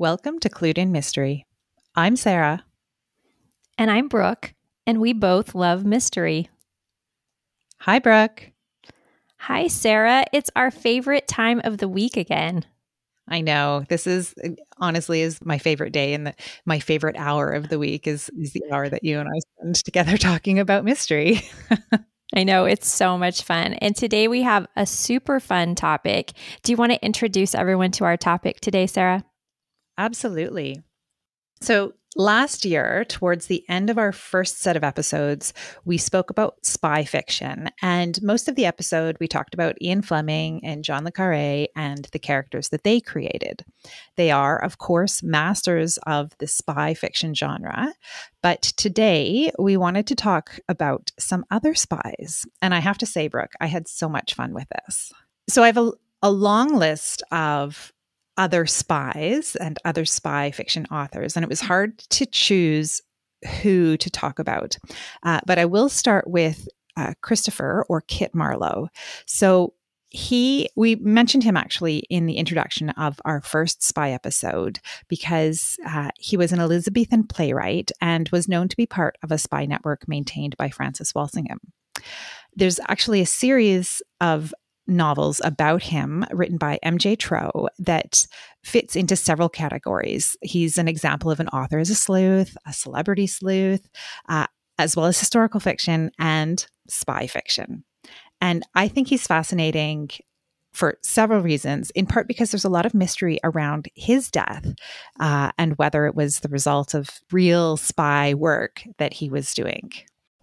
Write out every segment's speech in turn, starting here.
Welcome to Clued in Mystery. I'm Sarah. And I'm Brooke, and we both love mystery. Hi, Brooke. Hi, Sarah. It's our favorite time of the week again. I know this is honestly is my favorite day and the, my favorite hour of the week is is the hour that you and I spend together talking about mystery. I know it's so much fun. And today we have a super fun topic. Do you want to introduce everyone to our topic today, Sarah? Absolutely. So, last year, towards the end of our first set of episodes, we spoke about spy fiction. And most of the episode, we talked about Ian Fleming and John Le Carre and the characters that they created. They are, of course, masters of the spy fiction genre. But today, we wanted to talk about some other spies. And I have to say, Brooke, I had so much fun with this. So, I have a, a long list of other spies and other spy fiction authors, and it was hard to choose who to talk about. Uh, but I will start with uh, Christopher or Kit Marlowe. So he we mentioned him actually in the introduction of our first spy episode because uh, he was an elizabethan playwright and was known to be part of a spy network maintained by francis walsingham there's actually a series of novels about him written by MJ Trow that fits into several categories. He's an example of an author as a sleuth, a celebrity sleuth, uh, as well as historical fiction and spy fiction. And I think he's fascinating for several reasons, in part because there's a lot of mystery around his death uh, and whether it was the result of real spy work that he was doing.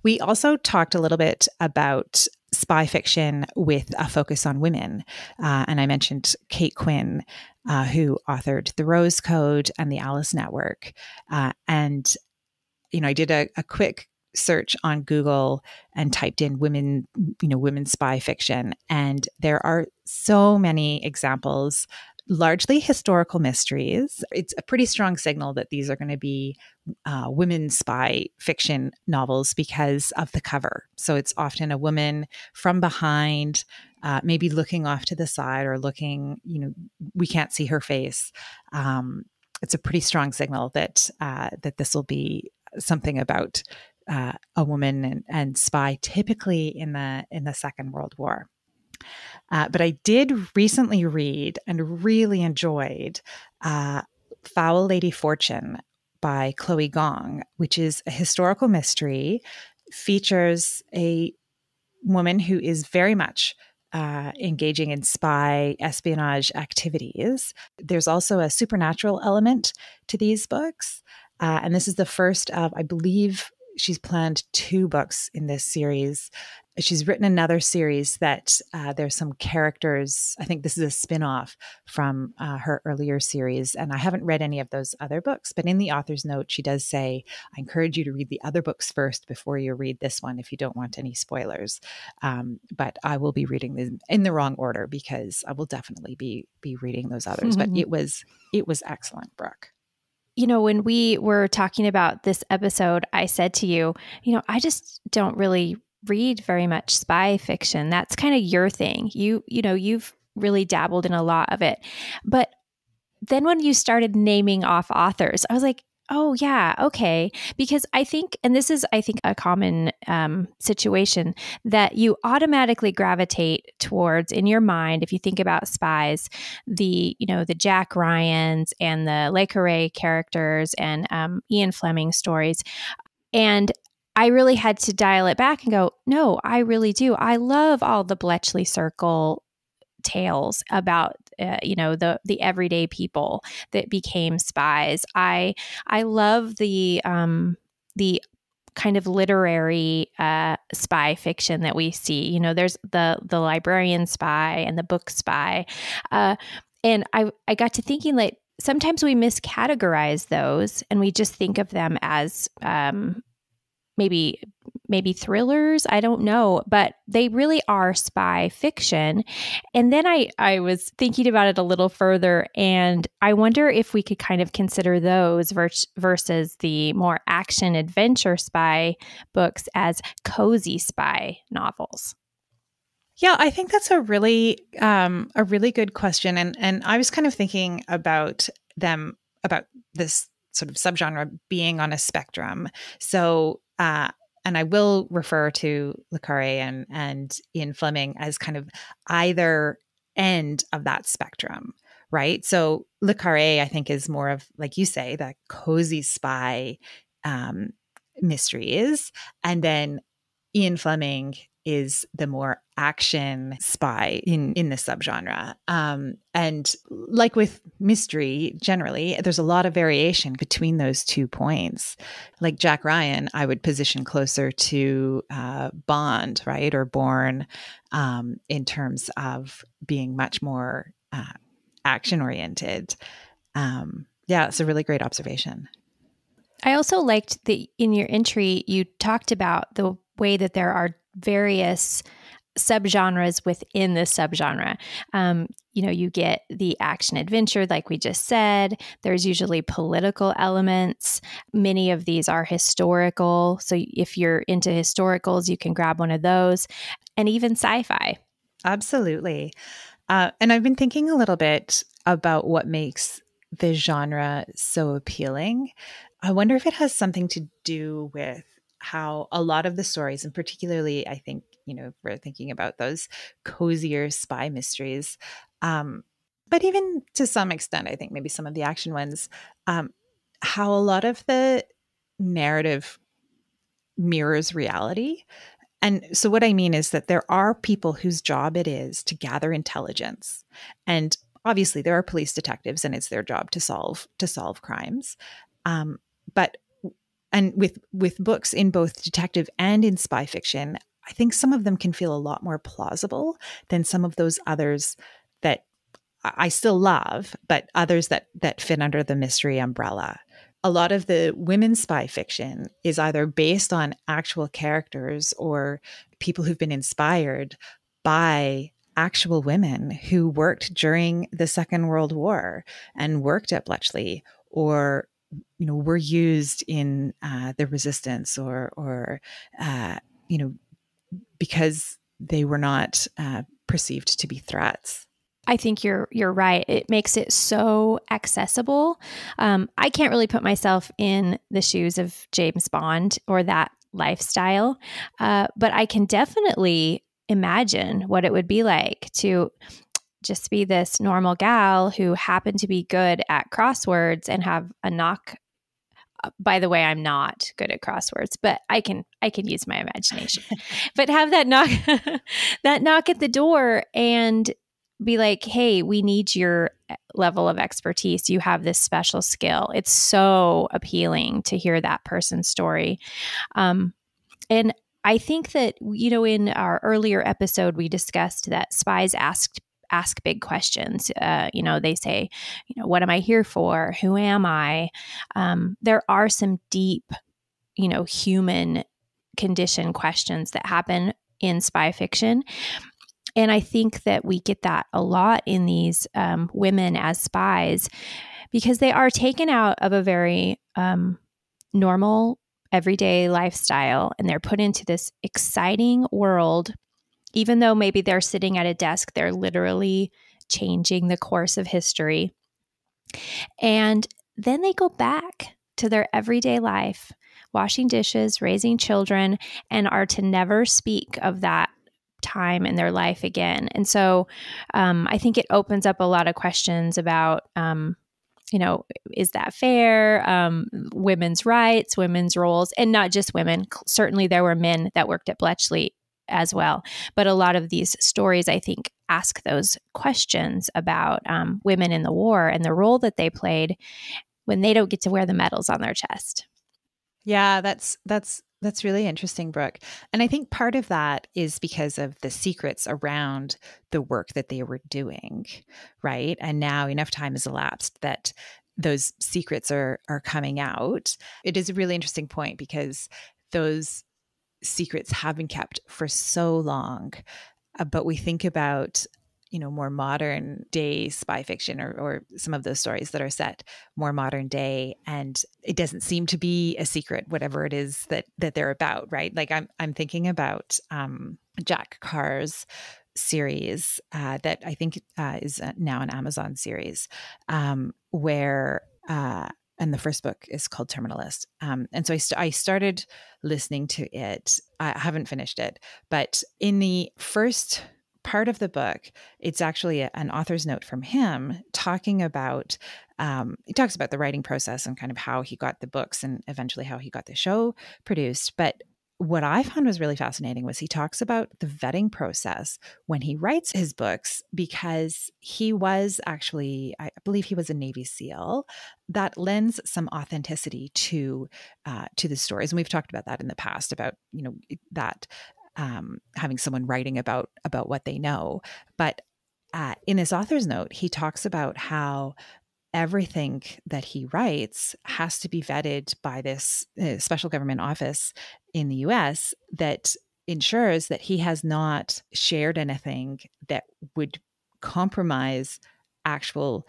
We also talked a little bit about spy fiction with a focus on women. Uh, and I mentioned Kate Quinn, uh, who authored The Rose Code and The Alice Network. Uh, and, you know, I did a, a, quick search on Google and typed in women, you know, women spy fiction. And there are so many examples largely historical mysteries. It's a pretty strong signal that these are going to be uh, women spy fiction novels because of the cover. So it's often a woman from behind, uh, maybe looking off to the side or looking, you know, we can't see her face. Um, it's a pretty strong signal that uh, that this will be something about uh, a woman and, and spy, typically in the in the Second World War. Uh, but I did recently read and really enjoyed uh, Foul Lady Fortune by Chloe Gong, which is a historical mystery, features a woman who is very much uh, engaging in spy espionage activities. There's also a supernatural element to these books. Uh, and this is the first of, I believe, she's planned two books in this series she's written another series that uh, there's some characters i think this is a spin-off from uh, her earlier series and i haven't read any of those other books but in the author's note she does say i encourage you to read the other books first before you read this one if you don't want any spoilers um, but i will be reading them in the wrong order because i will definitely be be reading those others mm-hmm. but it was it was excellent brooke you know, when we were talking about this episode, I said to you, you know, I just don't really read very much spy fiction. That's kind of your thing. You you know, you've really dabbled in a lot of it. But then when you started naming off authors, I was like, oh yeah okay because i think and this is i think a common um, situation that you automatically gravitate towards in your mind if you think about spies the you know the jack ryans and the le carre characters and um, ian fleming stories and I really had to dial it back and go, no, I really do. I love all the Bletchley Circle tales about uh, you know the the everyday people that became spies. I I love the um the kind of literary uh, spy fiction that we see. You know, there's the the librarian spy and the book spy, uh, and I I got to thinking like sometimes we miscategorize those and we just think of them as um, maybe maybe thrillers i don't know but they really are spy fiction and then i i was thinking about it a little further and i wonder if we could kind of consider those versus the more action adventure spy books as cozy spy novels yeah, I think that's a really um, a really good question, and and I was kind of thinking about them about this sort of subgenre being on a spectrum. So, uh, and I will refer to Le Carre and and Ian Fleming as kind of either end of that spectrum, right? So Le Carre, I think, is more of like you say, that cozy spy um, mysteries, and then Ian Fleming is the more action spy in in the subgenre. Um, and like with mystery, generally, there's a lot of variation between those two points. Like Jack Ryan, I would position closer to uh, Bond, right, or Bourne, um, in terms of being much more uh, action oriented. Um, yeah, it's a really great observation. I also liked that in your entry, you talked about the way that there are various subgenres within the subgenre. Um, you know, you get the action adventure, like we just said. There's usually political elements. Many of these are historical. So if you're into historicals, you can grab one of those, and even sci fi. Absolutely. Uh, and I've been thinking a little bit about what makes the genre so appealing. I wonder if it has something to do with how a lot of the stories, and particularly, I think, you know, we're thinking about those cozier spy mysteries, um, but even to some extent, I think maybe some of the action ones, um, how a lot of the narrative mirrors reality. And so, what I mean is that there are people whose job it is to gather intelligence, and obviously there are police detectives, and it's their job to solve to solve crimes. Um, but and with with books in both detective and in spy fiction i think some of them can feel a lot more plausible than some of those others that i still love but others that that fit under the mystery umbrella. A lot of the women's spy fiction is either based on actual characters or people who've been inspired by actual women who worked during the Second World War and worked at Bletchley or you know were used in uh, the resistance or or uh, you know because they were not uh, perceived to be threats. I think you're you're right. It makes it so accessible. Um, I can't really put myself in the shoes of James Bond or that lifestyle, uh, but I can definitely imagine what it would be like to just be this normal gal who happened to be good at crosswords and have a knock. Uh, by the way i'm not good at crosswords but i can i can use my imagination. But have that knock that knock at the door and be like hey we need your uh, level of expertise. You have this special skill. It's so appealing to hear that person's story. Um, and I think that, you know, in our earlier episode, we discussed that spies asked ask big questions. Uh, you know, they say, you know, what am I here for? Who am I? Um, there are some deep, you know, human condition questions that happen in spy fiction. And I think that we get that a lot in these um, women as spies because they are taken out of a very um, normal, everyday lifestyle and they're put into this exciting world even though maybe they're sitting at a desk, they're literally changing the course of history. And then they go back to their everyday life, washing dishes, raising children, and are to never speak of that time in their life again. And so um, I think it opens up a lot of questions about. Um, you know, is that fair? Um, women's rights, women's roles, and not just women. Certainly, there were men that worked at Bletchley as well. But a lot of these stories, I think, ask those questions about um, women in the war and the role that they played when they don't get to wear the medals on their chest. Yeah, that's that's that's really interesting, Brooke. And I think part of that is because of the secrets around the work that they were doing, right? And now enough time has elapsed that those secrets are are coming out. It is a really interesting point because those secrets have been kept for so long. Uh, but we think about you know more modern day spy fiction or, or some of those stories that are set more modern day and it doesn't seem to be a secret whatever it is that that they're about right like i'm i'm thinking about um jack carr's series uh, that i think uh, is uh, now an amazon series um, where uh, and the first book is called Terminal List. Um, and so I, st- I started listening to it. I haven't finished it, but in the first part of the book, it's actually a, an author's note from him talking about. Um, he talks about the writing process and kind of how he got the books and eventually how he got the show produced. But what I found was really fascinating was he talks about the vetting process when he writes his books because he was actually, I believe he was a Navy SEAL. That lends some authenticity to uh, to the stories, and we've talked about that in the past about you know that um, having someone writing about about what they know. But uh, in his author's note, he talks about how everything that he writes has to be vetted by this uh, special government office in the US that ensures that he has not shared anything that would compromise actual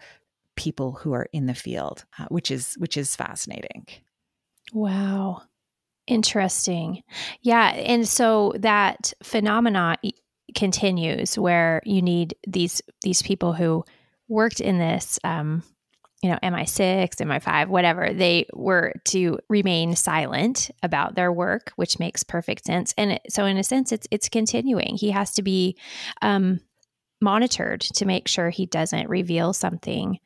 people who are in the field uh, which is which is fascinating. Wow. Interesting. Yeah and so that phenomena continues where you need these these people who worked in this um, you know, MI6, MI5, whatever, they were to remain silent about their work, which makes perfect sense. And it, so, in a sense, it's it's continuing. He has to be um, monitored to make sure he doesn't reveal something.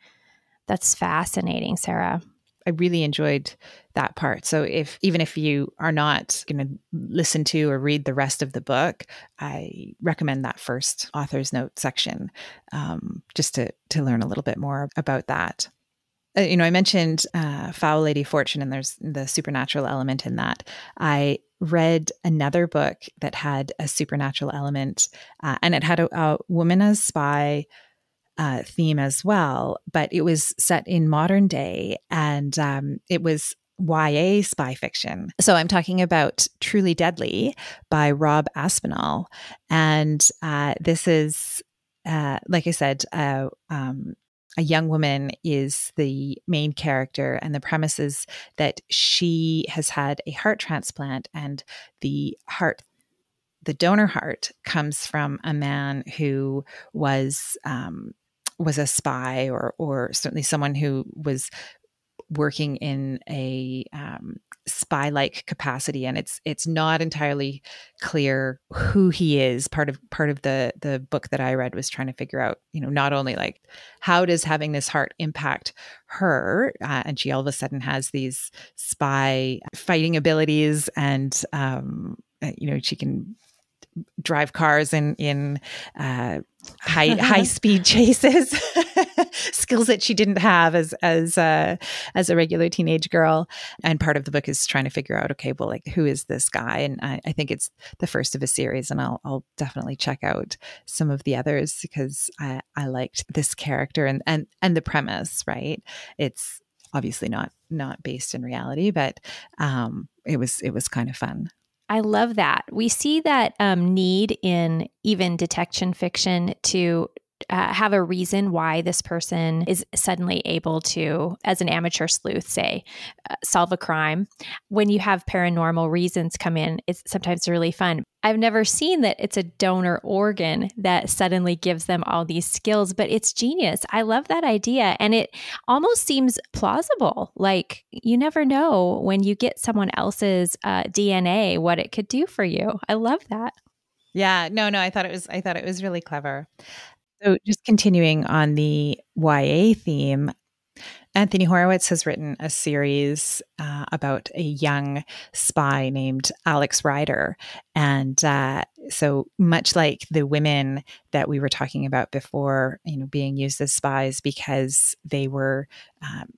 That's fascinating, Sarah. I really enjoyed that part. So if even if you are not going to listen to or read the rest of the book, I recommend that first author's note section um, just to to learn a little bit more about that you know, I mentioned uh, Foul Lady Fortune, and there's the supernatural element in that. I read another book that had a supernatural element, uh, and it had a, a woman as spy uh, theme as well, but it was set in modern day, and um, it was YA spy fiction. So I'm talking about Truly Deadly by Rob Aspinall, and uh, this is. Uh, like I said, uh, um, a young woman is the main character, and the premise is that she has had a heart transplant, and the heart, the donor heart, comes from a man who was um, was a spy, or or certainly someone who was working in a um, spy like capacity and it's it's not entirely clear who he is. Part of part of the the book that i read was trying to figure out you know not only like how does having this heart impact her uh, and she all of a sudden has these spy fighting abilities and um uh, you know she can drive cars in in uh, high high speed chases, skills that she didn't have as as uh, as a regular teenage girl. And part of the book is trying to figure out, okay, well, like who is this guy? And I, I think it's the first of a series, and I'll I'll definitely check out some of the others because I I liked this character and and and the premise. Right, it's obviously not not based in reality, but um, it was it was kind of fun. I love that. We see that um, need in even detection fiction to uh, have a reason why this person is suddenly able to, as an amateur sleuth, say, uh, solve a crime. When you have paranormal reasons come in, it's sometimes really fun. I've never seen that it's a donor organ that suddenly gives them all these skills, but it's genius. I love that idea. And it almost seems plausible. Like you never know when you get someone else's uh, DNA what it could do for you. I love that. Yeah, no, no, I thought it was I thought it was really clever. So, just continuing on the YA theme, Anthony Horowitz has written a series uh, about a young spy named Alex Rider. And uh, so, much like the women that we were talking about before, you know, being used as spies because they were. Um,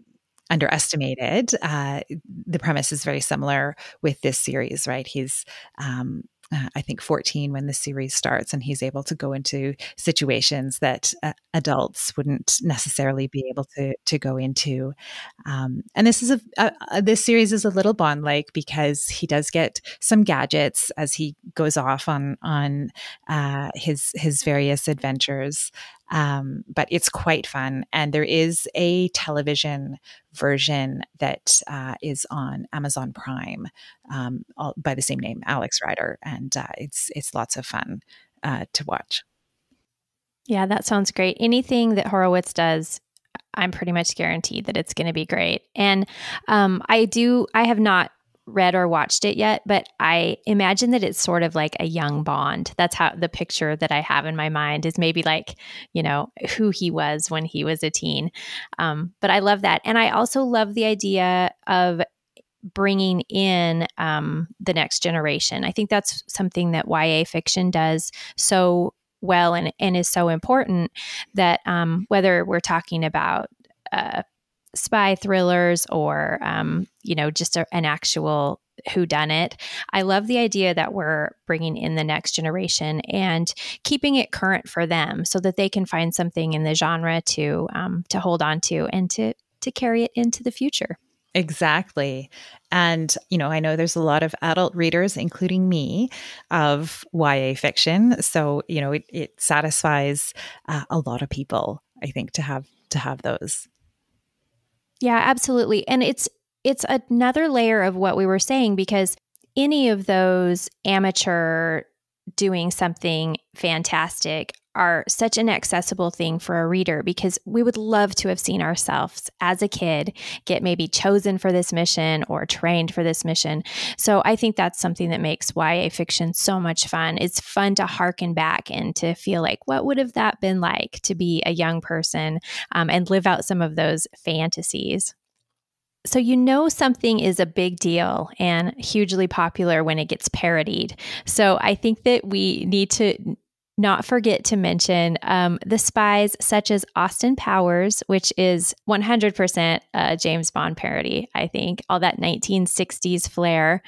underestimated. Uh, the premise is very similar with this series, right? He's um, uh, I think 14 when the series starts, and he's able to go into situations that uh, adults wouldn't necessarily be able to to go into. Um, and this is a, a, a, this series is a little Bond like because he does get some gadgets as he goes off on on uh, his his various adventures. Um, but it's quite fun. And there is a television version that uh, is on Amazon Prime um, all, by the same name, Alex Rider, and uh, it's it's lots of fun uh, to watch. Yeah, that sounds great. Anything that Horowitz does, I'm pretty much guaranteed that it's going to be great. And um, I do, I have not read or watched it yet, but I imagine that it's sort of like a young Bond. That's how the picture that I have in my mind is maybe like, you know, who he was when he was a teen. Um, but I love that. And I also love the idea of bringing in um, the next generation. I think that's something that YA fiction does so well and, and is so important that um, whether we're talking about uh, spy thrillers or um, you know just a, an actual who done it i love the idea that we're bringing in the next generation and keeping it current for them so that they can find something in the genre to um, to hold on to and to to carry it into the future Exactly. And, you know, I know there's a lot of adult readers, including me, of YA fiction. So, you know, it, it satisfies uh, a lot of people, I think, to have to have those. Yeah, absolutely. And it's it's another layer of what we were saying because any of those amateur doing something fantastic are such an accessible thing for a reader because we would love to have seen ourselves as a kid get maybe chosen for this mission or trained for this mission. So I think that's something that makes YA fiction so much fun. It's fun to harken back and to feel like, what would have that been like to be a young person um, and live out some of those fantasies? So, you know, something is a big deal and hugely popular when it gets parodied. So, I think that we need to not forget to mention um, the spies such as Austin Powers, which is 100% a James Bond parody, I think, all that 1960s flair.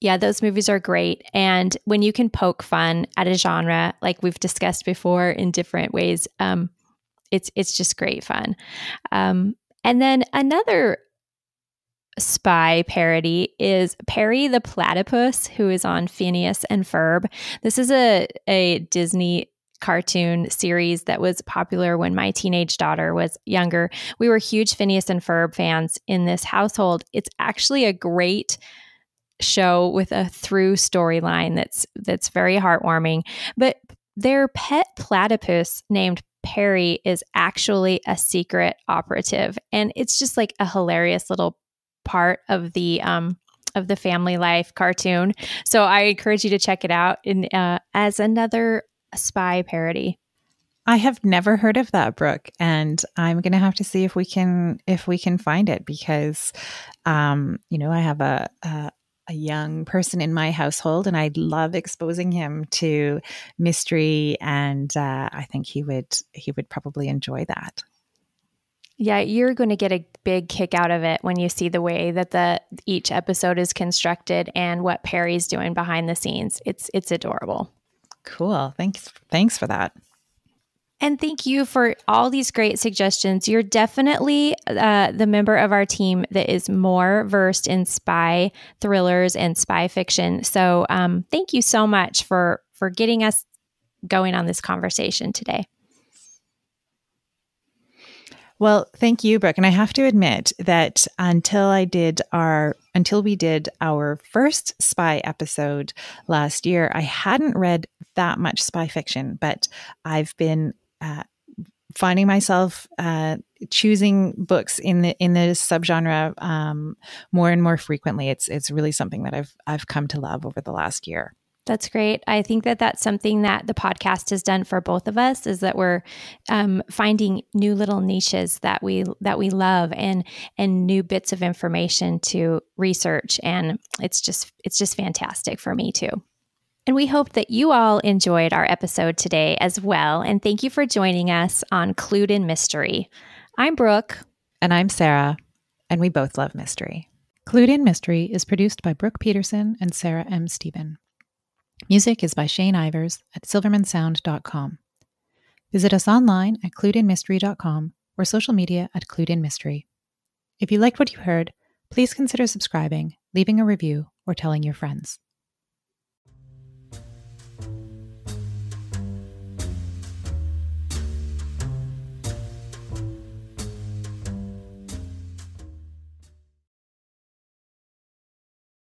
Yeah, those movies are great. And when you can poke fun at a genre, like we've discussed before in different ways, um, it's, it's just great fun. Um, and then another spy parody is Perry the Platypus, who is on Phineas and Ferb. This is a, a Disney cartoon series that was popular when my teenage daughter was younger. We were huge Phineas and Ferb fans in this household. It's actually a great show with a through storyline that's that's very heartwarming. But their pet platypus named Perry is actually a secret operative and it's just like a hilarious little part of the um, of the family life cartoon. So I encourage you to check it out in uh, as another spy parody. I have never heard of that, Brooke, and I'm going to have to see if we can if we can find it because, um, you know, I have a, a a young person in my household, and I love exposing him to mystery, and uh, I think he would he would probably enjoy that. Yeah, you're going to get a big kick out of it when you see the way that the each episode is constructed and what Perry's doing behind the scenes. It's it's adorable. Cool. Thanks thanks for that. And thank you for all these great suggestions. You're definitely uh, the member of our team that is more versed in spy thrillers and spy fiction. So um, thank you so much for for getting us going on this conversation today. Well, thank you, Brooke. And I have to admit that until I did our until we did our first spy episode last year, I hadn't read that much spy fiction, but I've been uh, finding myself uh, choosing books in the in the subgenre um, more and more frequently. It's it's really something that I've I've come to love over the last year. That's great. I think that that's something that the podcast has done for both of us is that we're um, finding new little niches that we that we love and and new bits of information to research, and it's just it's just fantastic for me too. And we hope that you all enjoyed our episode today as well. And thank you for joining us on Clued in Mystery. I'm Brooke. And I'm Sarah. And we both love mystery. Clued in Mystery is produced by Brooke Peterson and Sarah M. Stephen. Music is by Shane Ivers at silvermansound.com. Visit us online at cluedinmystery.com or social media at cluedinmystery. If you liked what you heard, please consider subscribing, leaving a review, or telling your friends.